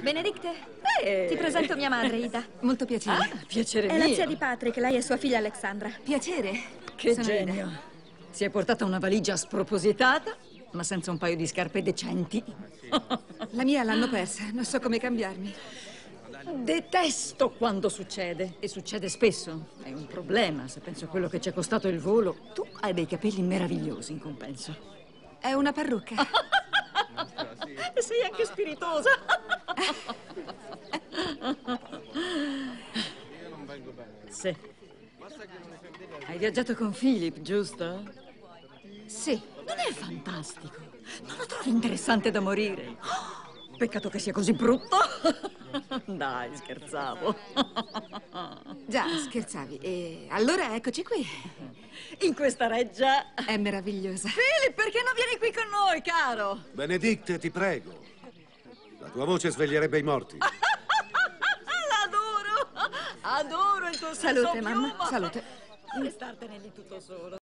Benedicte, Eh. ti presento mia madre, Ida. Molto piacere. Ah, piacere È la mio. zia di Patrick, lei è sua figlia Alexandra. Piacere. Che Sono genio. Ida. Si è portata una valigia spropositata, ma senza un paio di scarpe decenti. La mia l'hanno persa, non so come cambiarmi. Detesto quando succede. E succede spesso. È un problema se penso a quello che ci è costato il volo. Tu hai dei capelli meravigliosi in compenso. È una parrucca. Sei anche spiritosa. Sì. Hai viaggiato con Philip, giusto? Sì. Non è fantastico? Non lo trovi interessante da morire? Oh, Peccato che sia così brutto. Dai, scherzavo. Già, scherzavi. E allora eccoci qui. In questa reggia... È meravigliosa. Philip, perché non vieni qui con noi, caro? Benedicte, ti prego. La tua voce sveglierebbe i morti. Adoro il tuo senso Salute, mamma. Salute. Non restartene lì tutto solo.